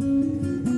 Música